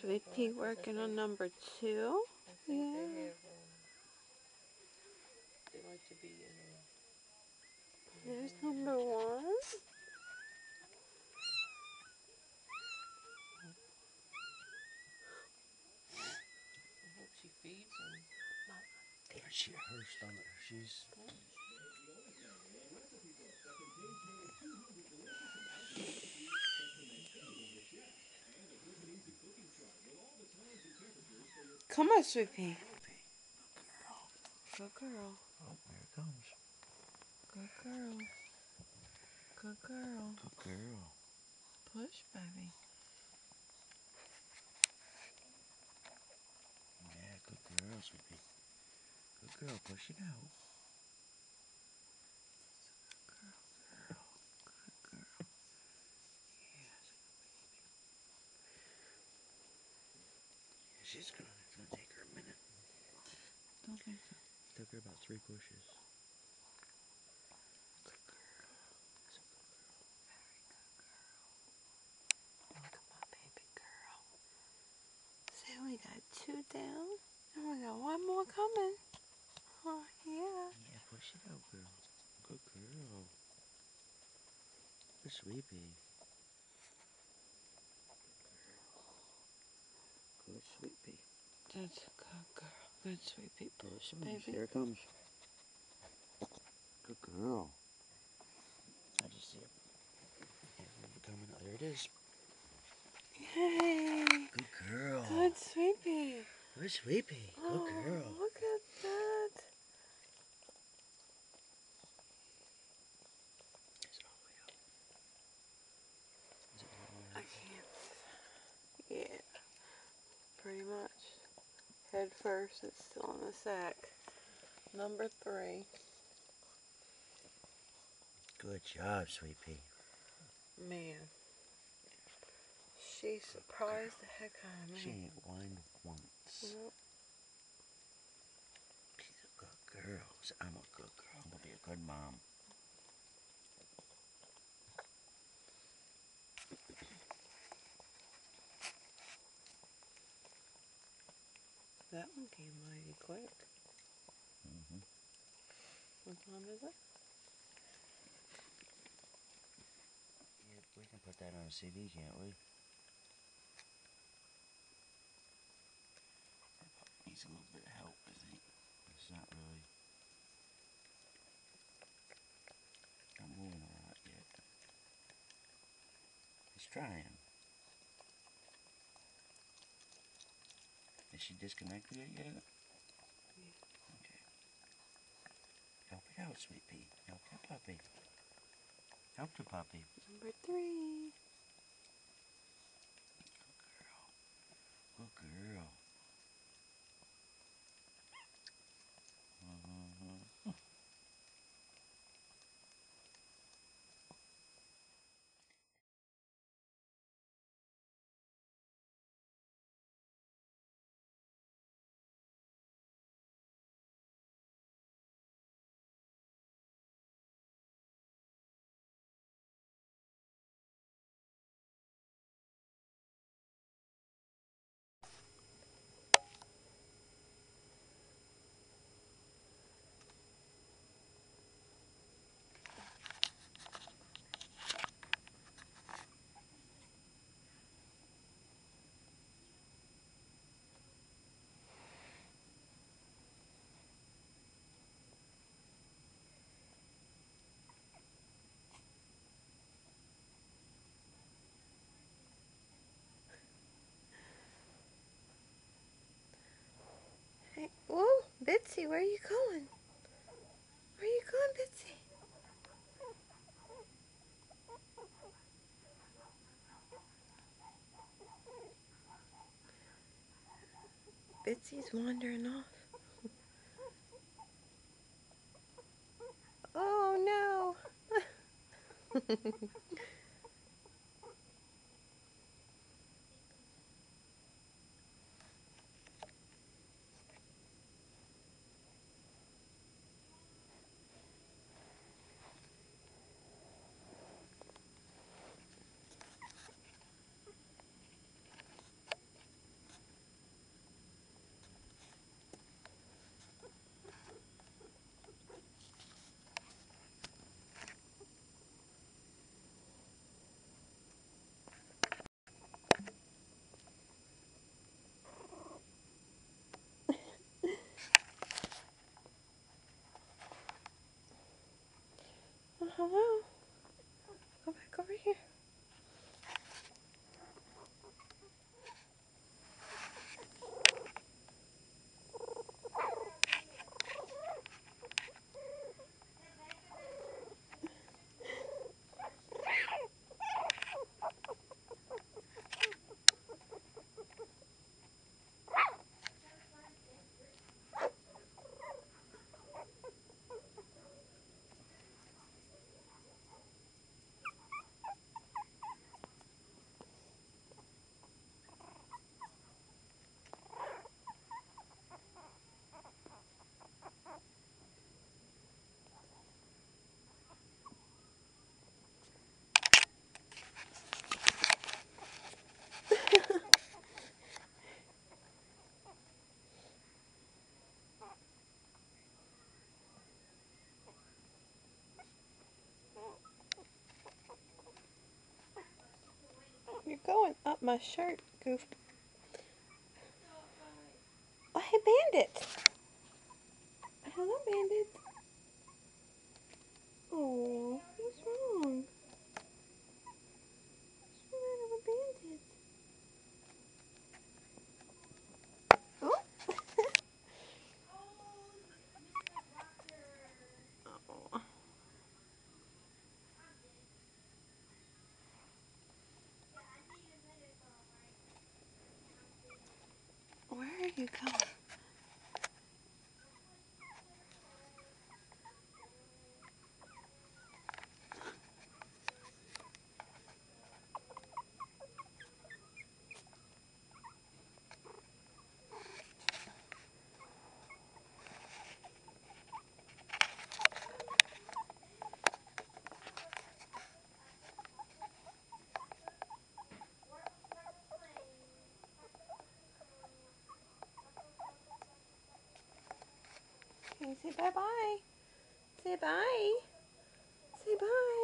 Sweet Pea working on number two. Yeah. they have, um, they like to be in a. There's number one. I hope she feeds them. She, her stomach, she's. Come on, Sweet Pea. Good girl. Oh, there it comes. Good girl. Good girl. Good girl. Push, baby. Yeah, good girl, sweetie. Good girl, push it out. Good girl. Good girl. Yes, baby. She's gonna, it's gonna take her a minute. Think so. Took her about three pushes. Good girl. That's a good girl. Look at my baby girl. See, we got two down, and we got one more coming. Oh, yeah. Yeah, push it out, girl. Good girl. Good sweetie. Good sweetie. That's a good girl. Good Sweet Pea. Push, baby. Here it comes. Good girl. I just see it. Coming out. There it is. Yay. Good girl. Good Sweet Pea. Good sweetie. Good Oh, girl. Look at that. Is it all the way up? Is it all the I way up? can't. Yeah. Pretty much. Head first, it's still in the sac. Number three. Good job, sweet pea. Man. She surprised the heck out of me. She ain't whined once. Nope. She's a good girl. I'm a good girl. I'm gonna be a good mom. That one came mighty quick. Mm-hmm. What time is it? Yeah, we can put that on a CD, can't we? Needs a little bit of help, I think. It's not really. Not moving a lot yet. He's trying. Is she disconnected it yet? Okay. Help it out, sweet pea. Help the puppy. Help the puppy. Number three. Good girl. Mhm. Hey, whoa, Where are you going? Where are you going, Bitsy? Bitsy's wandering off. Oh no! going up my shirt, goof. Oh, hey, Bandit. Hello, Bandit. Oh, what's wrong? What's the matter with Bandit? Oh. oh. Where are you going? Say bye-bye. Say bye. Say bye.